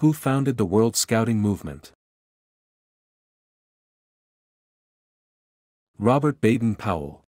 Who founded the World Scouting movement? Robert Baden Powell.